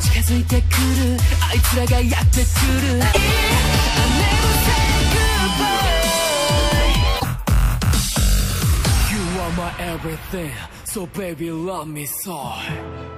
近づいてくるあいつらがやってくる I never goodbye You are my everything So baby love me so